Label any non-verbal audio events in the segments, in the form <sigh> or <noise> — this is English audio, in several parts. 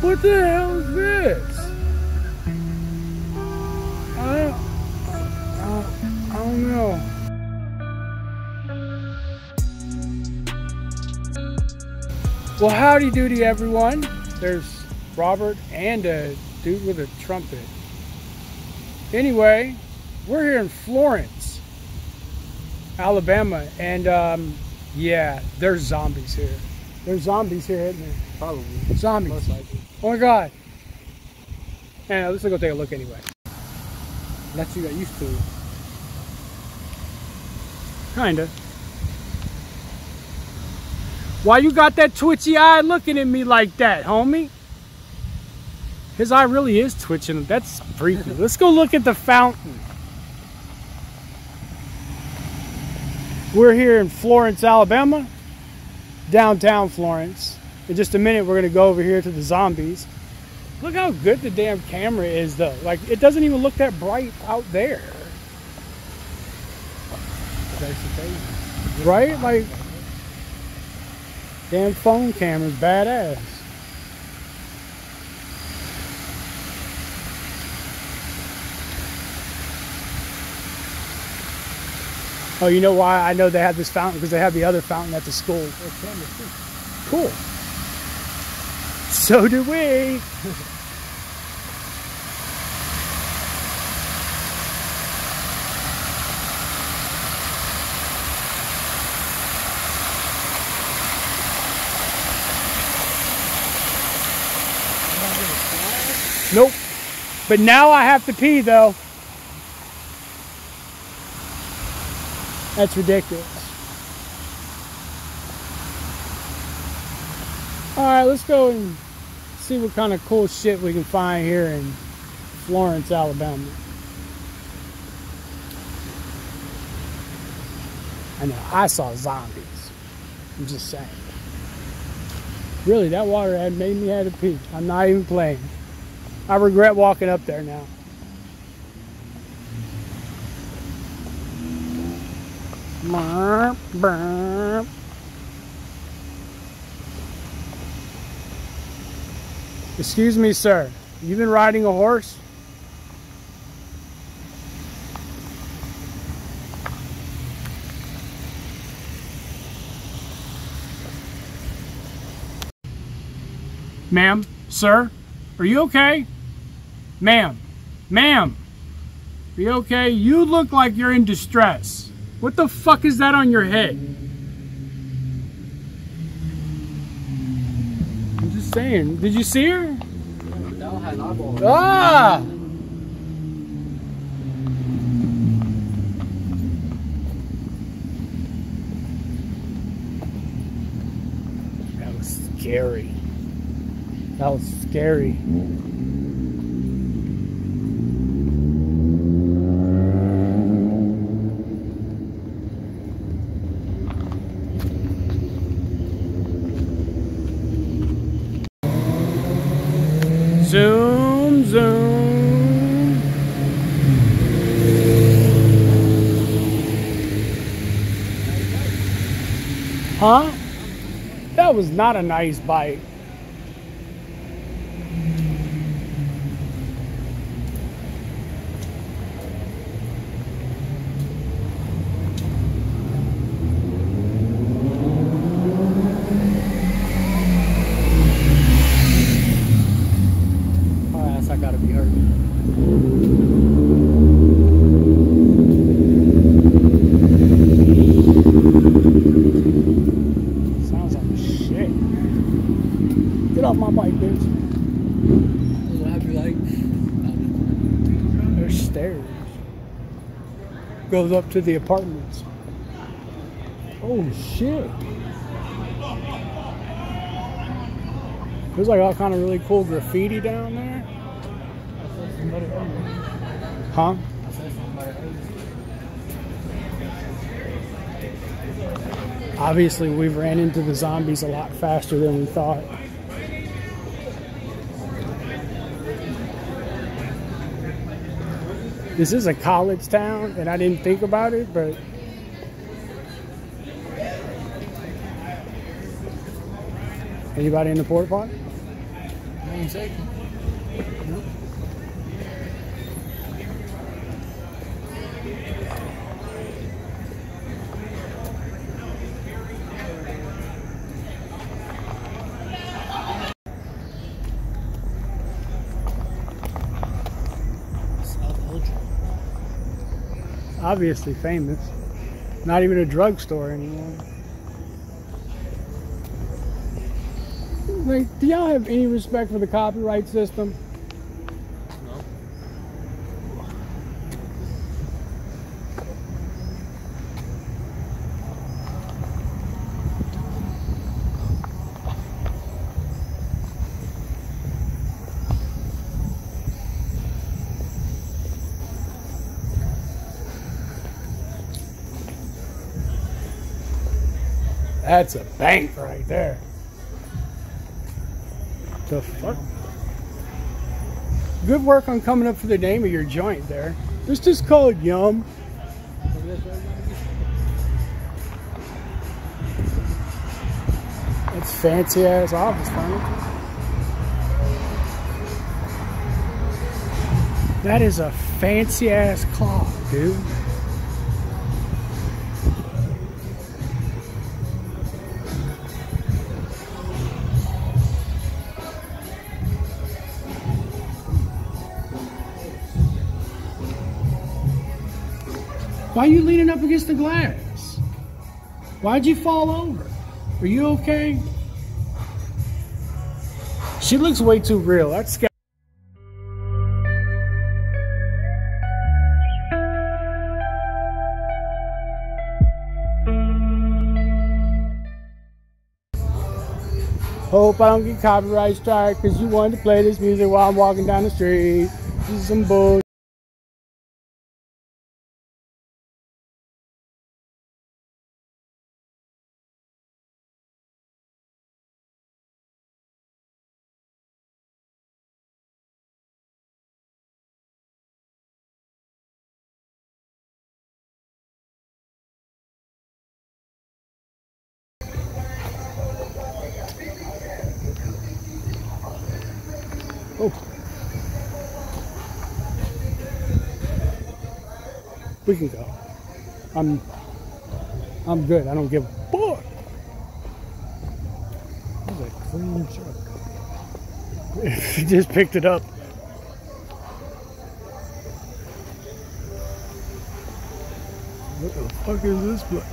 What the hell is this? I don't, I, I don't know. Well, howdy doody, everyone. There's Robert and a dude with a trumpet. Anyway, we're here in Florence, Alabama, and um, yeah, there's zombies here. There's zombies here, isn't there? Probably. Zombies. Oh my god. Yeah, let's go take a look anyway. That you got used to. Kinda. Why you got that twitchy eye looking at me like that, homie? His eye really is twitching. That's freaky. Let's go look at the fountain. We're here in Florence, Alabama, downtown Florence. In just a minute, we're going to go over here to the zombies. Look how good the damn camera is, though. Like, it doesn't even look that bright out there. That's the thing. Right? Like, damn phone camera's badass. Oh, you know why I know they have this fountain? Because they have the other fountain at the school. Cool. So do we. Nope. But now I have to pee though. That's ridiculous. All right, let's go and see what kind of cool shit we can find here in Florence, Alabama. I know, I saw zombies. I'm just saying. Really, that water had made me have to pee. I'm not even playing. I regret walking up there now. Burp, burp. Excuse me, sir. You been riding a horse? Ma'am, sir, are you okay? Ma'am, ma'am, are you okay? You look like you're in distress. What the fuck is that on your head? Saying. Did you see her? Ah! That was scary. That was scary. Not a nice bite. Oh, Our ass, I gotta be hurt. Sounds like shit. Get off my bike, bitch. What have you like? There's stairs. Goes up to the apartments. Oh shit. There's like all kind of really cool graffiti down there. Huh? Obviously, we've ran into the zombies a lot faster than we thought. This is a college town, and I didn't think about it, but anybody in the port pot? Obviously famous. Not even a drugstore anymore. Like, do y'all have any respect for the copyright system? That's a bank right there. The fuck? Good work on coming up for the name of your joint there. This just called Yum. That's fancy ass office furniture. That is a fancy ass clock, dude. Why are you leaning up against the glass? Why'd you fall over? Are you okay? She looks way too real. That's scary. Hope I don't get copyright strike because you wanted to play this music while I'm walking down the street. This is some bull. Oh. We can go. I'm I'm good. I don't give a fuck. A clean truck. <laughs> just picked it up. What the fuck is this place?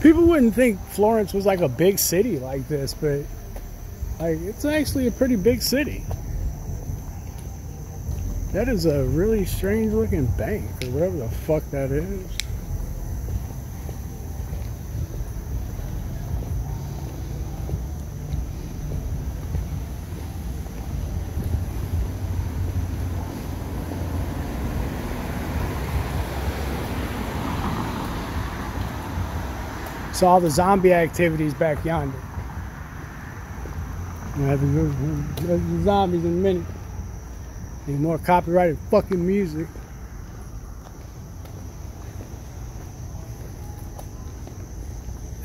People wouldn't think Florence was like a big city like this, but like it's actually a pretty big city. That is a really strange looking bank or whatever the fuck that is. So all the zombie activities back yonder. We'll have to go there's the zombies in a minute. Need more copyrighted fucking music.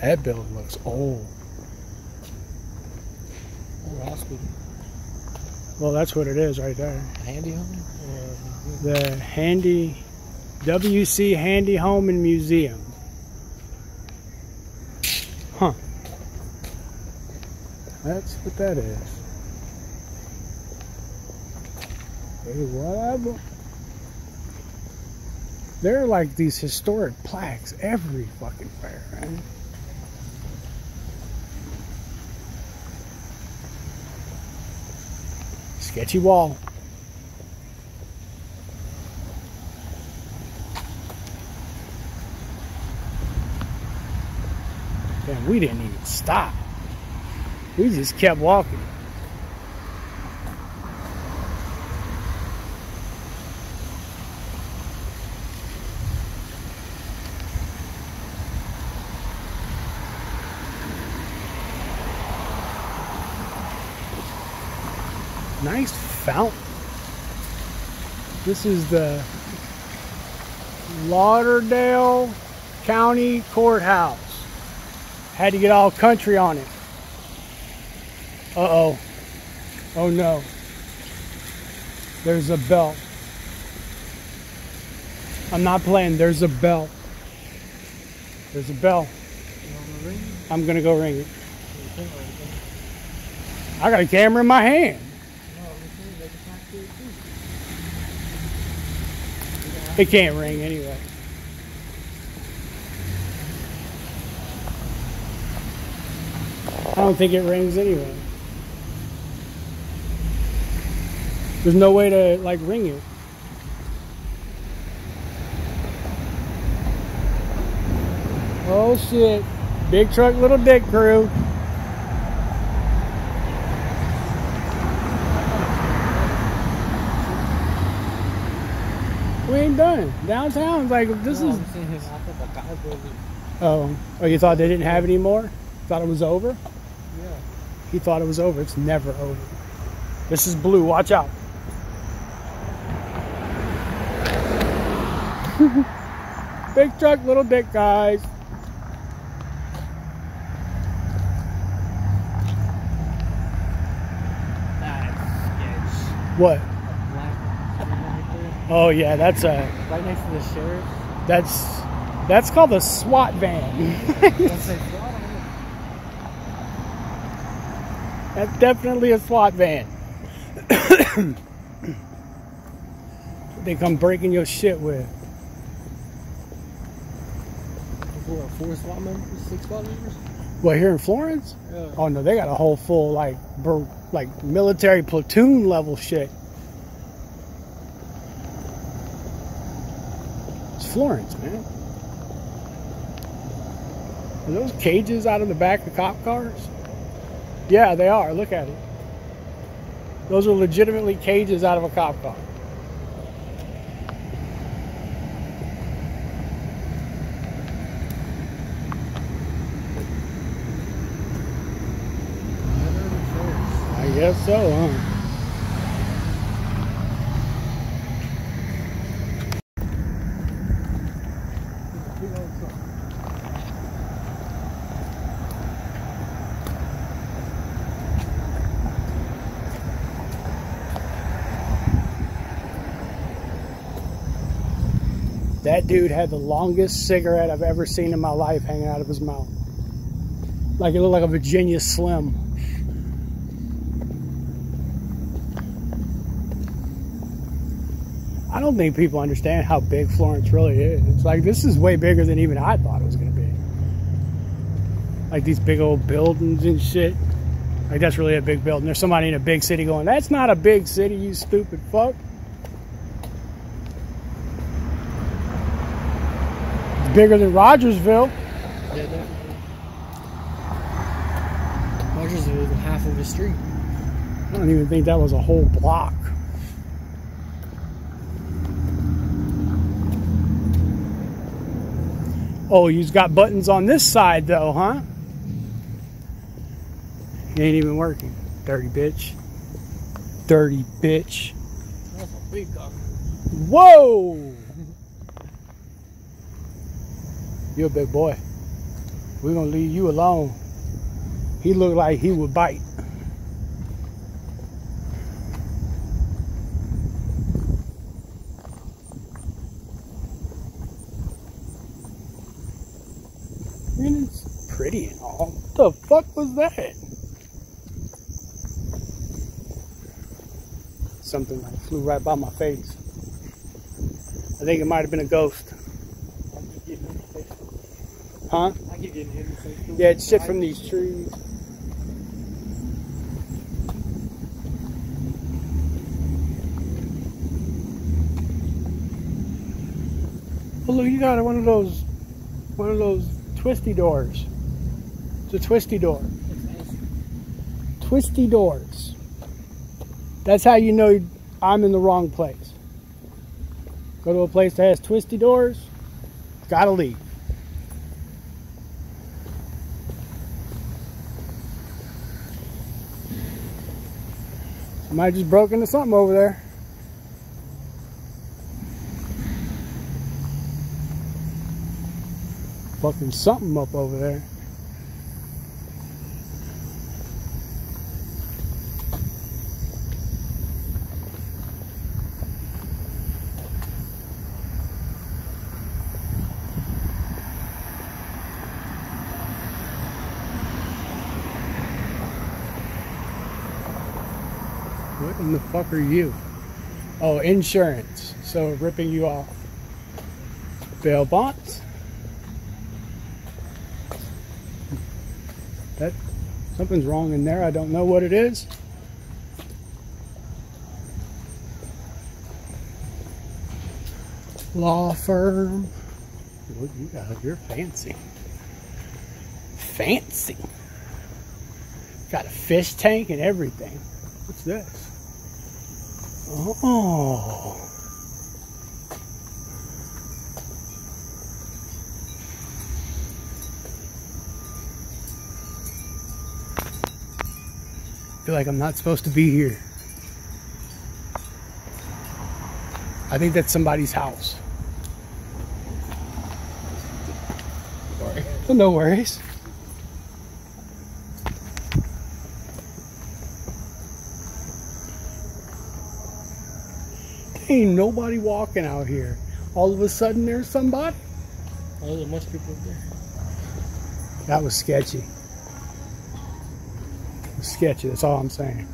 That building looks old. Old hospital. Well, that's what it is right there. Handy home? Or The Handy WC Handy Home and Museum. Huh. That's what that is. Hey. There are like these historic plaques every fucking fair, man. Sketchy wall. Damn, we didn't even stop. We just kept walking. Nice fountain. This is the Lauderdale County Courthouse. Had to get all country on it. Uh oh. Oh no. There's a bell. I'm not playing. There's a bell. There's a bell. I'm gonna go ring it. I got a camera in my hand. It can't ring anyway. I don't think it rings anyway. There's no way to like ring it. Oh shit. Big truck, little dick crew. We ain't done. Downtown's like this is I'm saying his after the car building. Oh, oh, you thought they didn't have any more? Thought it was over? Yeah. He thought it was over. It's never over. This is blue. Watch out. <laughs> Big truck, little dick, guys. What? A black one right Oh yeah, that's a. Right next to the sheriff. that's that's called a SWAT van. That's <laughs> definitely a SWAT van. <coughs> they come breaking your shit with. Four, four SWAT members, six SWAT members. What here in Florence? Yeah. Oh no, they got a whole full like bur- like military platoon level shit. It's Florence, man. Are those cages out of the back of cop cars? Yeah, they are. Look at it. Those are legitimately cages out of a cop car. I guess so, huh? That dude had the longest cigarette I've ever seen in my life hanging out of his mouth. Like it looked like a Virginia Slim. I don't think people understand how big Florence really is. It's like this is way bigger than even I thought it was gonna be. Like these big old buildings and shit. Like that's really a big building. There's somebody in a big city going, "That's not a big city, you stupid fuck." It's bigger than Rogersville. Yeah, definitely. Rogersville is half of the street. I don't even think that was a whole block. Oh, you've got buttons on this side though, huh? It ain't even working. Dirty bitch. Dirty bitch. That's a big. Whoa! <laughs> You're a big boy. We're gonna leave you alone. He looked like he would bite. And it's pretty and all. What the fuck was that? Something like flew right by my face. I think it might have been a ghost. I keep getting hit in the face. Huh? I keep getting hit in the face. too. Yeah, it's shit from these trees. Oh look, you got one of those, one of those twisty doors. A twisty door. Twisty doors. That's how you know I'm in the wrong place. Go to a place that has twisty doors, gotta leave. Somebody just broke into something over there. Fucking something up over there. What in the fuck are you? Oh, insurance. So ripping you off. Bail bonds. That something's wrong in there. I don't know what it is. Law firm. Look, you got you're fancy. Fancy. Got a fish tank and everything. What's this? Oh. feel like I'm not supposed to be here. I think that's somebody's house. Sorry. <laughs> No worries. Ain't nobody walking out here. All of a sudden there's somebody. Oh, there must people there. That was sketchy. Was sketchy, that's all I'm saying.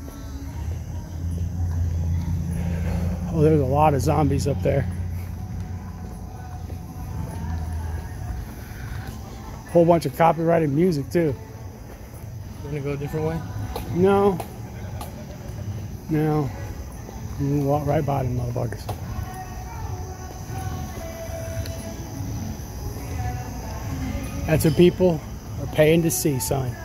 Oh, there's a lot of zombies up there. Whole bunch of copyrighted music too. We're gonna go a different way. No. No. I'm walk right by them motherfuckers. That's what people are paying to see, son.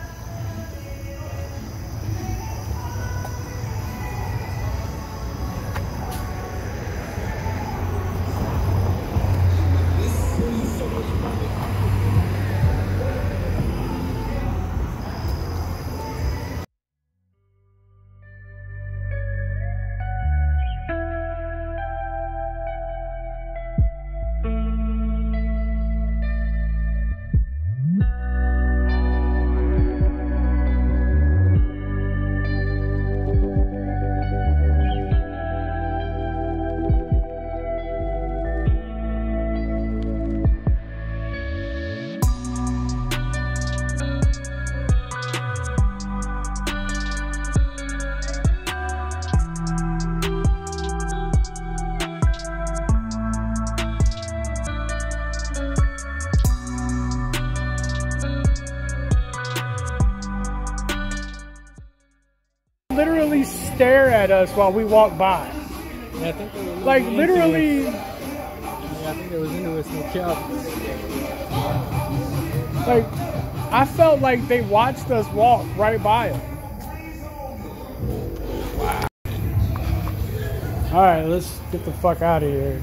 Us while we walk by. Yeah, I think they were Like into literally, it. Yeah, I think they was into like I felt like they watched us walk right by us. All right, let's get the fuck out of here.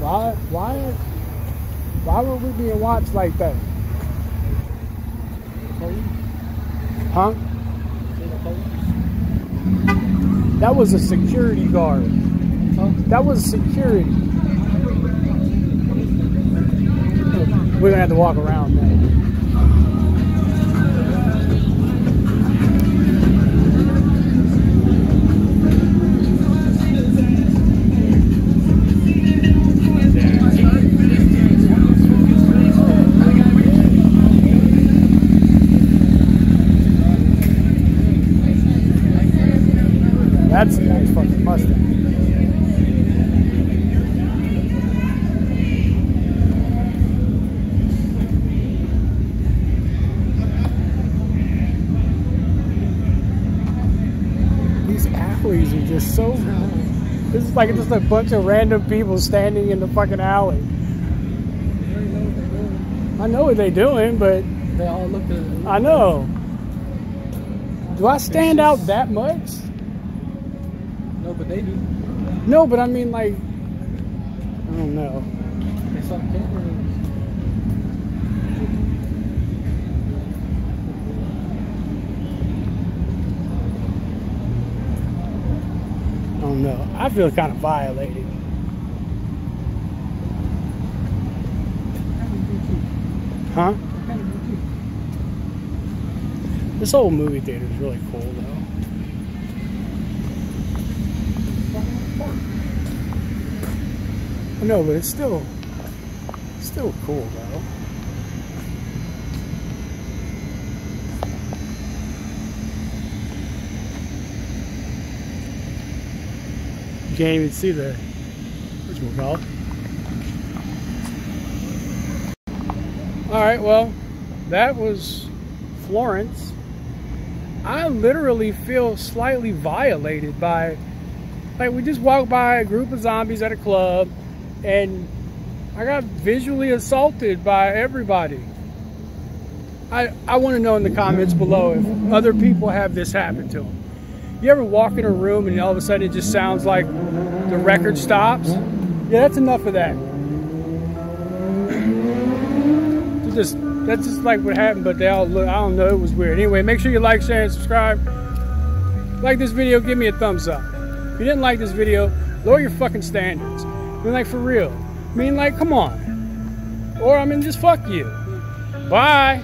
Why? Why? Why were we being watched like that? Huh? That was a security guard. That was security. We're gonna have to walk around now. Is like just a bunch of random people standing in the fucking alley. They know what doing. I know what they're doing, but They all look at I know. Do I stand out that much? No, but they do. No, but I mean, like, I don't know. They saw cameras. I don't know. I feel kind of violated. Huh? This whole movie theater is really cool, though. I know, but it's still, still cool, though. You can't even see the which one call. All right, well, that was Florence. I literally feel slightly violated by like we just walked by a group of zombies at a club and I got visually assaulted by everybody. I, I want to know in the comments below if other people have this happen to them. You ever walk in a room and all of a sudden it just sounds like the record stops? Yeah, that's enough of that. just that's just like what happened, but they all look. I don't know. It was weird. Anyway, make sure you like, share, and subscribe. Like this video, give me a thumbs up. If you didn't like this video, lower your fucking standards. I mean, like for real. I mean, like, come on. Or I mean, just fuck you. Bye.